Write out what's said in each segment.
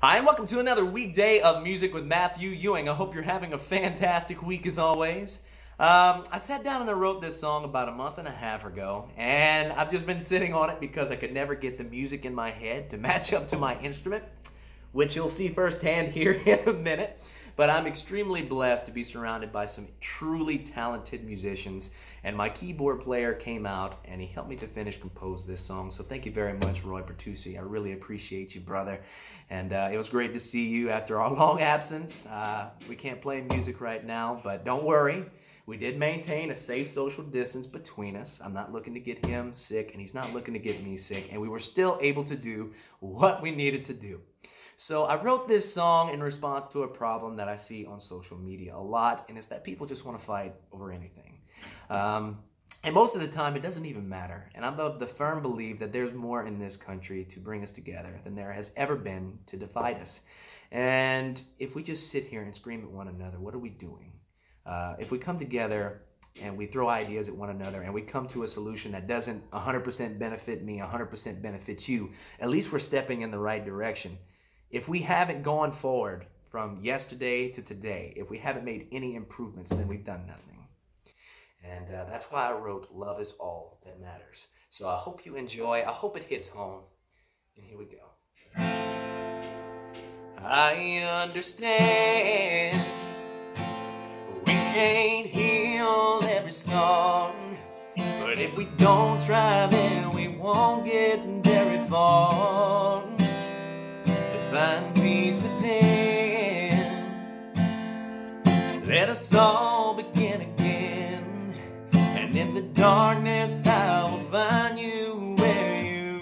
Hi, and welcome to another weekday of Music with Mathew Ewing. I hope you're having a fantastic week as always. Um, I sat down and I wrote this song about a month and a half ago, and I've just been sitting on it because I could never get the music in my head to match up to my instrument, which you'll see firsthand here in a minute. But I'm extremely blessed to be surrounded by some truly talented musicians. And my keyboard player came out and he helped me to finish compose this song. So thank you very much, Roy Bertucci. I really appreciate you, brother. And uh, it was great to see you after our long absence. Uh, we can't play music right now, but don't worry. We did maintain a safe social distance between us. I'm not looking to get him sick, and he's not looking to get me sick. And we were still able to do what we needed to do. So I wrote this song in response to a problem that I see on social media a lot, and it's that people just want to fight over anything. Um, and most of the time, it doesn't even matter. And I'm the, the firm belief that there's more in this country to bring us together than there has ever been to divide us. And if we just sit here and scream at one another, what are we doing? Uh, if we come together and we throw ideas at one another and we come to a solution that doesn't 100% benefit me, 100% benefits you, at least we're stepping in the right direction if we haven't gone forward from yesterday to today, if we haven't made any improvements, then we've done nothing. And uh, that's why I wrote Love is All That Matters. So I hope you enjoy. I hope it hits home. And here we go. I understand we can't heal every scar. But if we don't try, then we won't get very far us all begin again, and in the darkness I will find you where you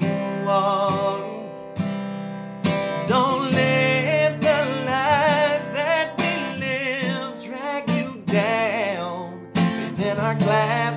are. Don't let the lies that we live drag you down, cause in our clap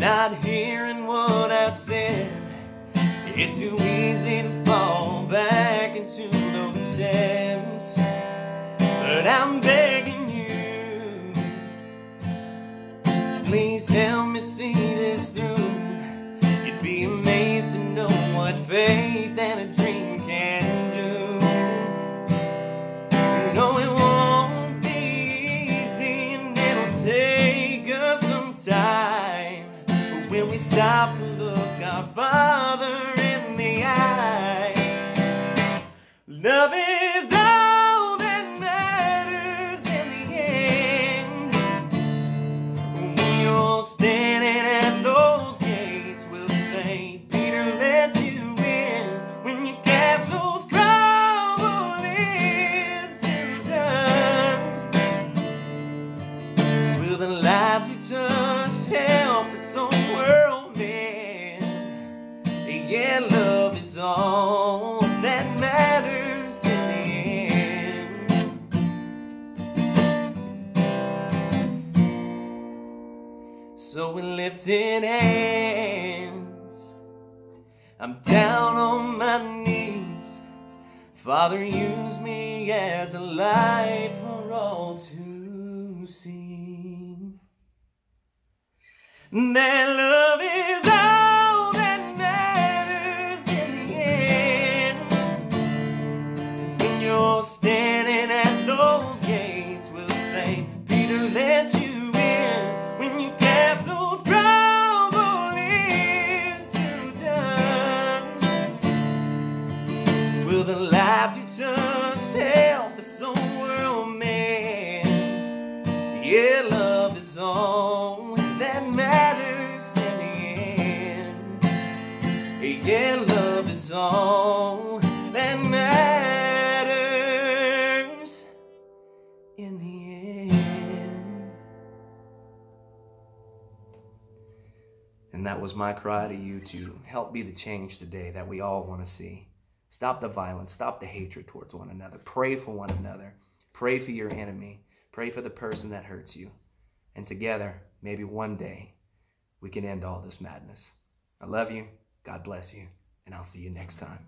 not hearing what I said. It's too easy to fall back into those steps, but I'm begging. You Please help me see this through. You'd be amazed to know what faith Father in the eye, love is all that matters in the end. So we lifted hands. I'm down on my knees. Father, use me as a light for all to see. That love is Yeah, love is all that matters in the end. Yeah, love is all that matters in the end. And that was my cry to you to help be the change today that we all want to see. Stop the violence, stop the hatred towards one another, pray for one another, pray for your enemy Pray for the person that hurts you. And together, maybe one day, we can end all this madness. I love you. God bless you. And I'll see you next time.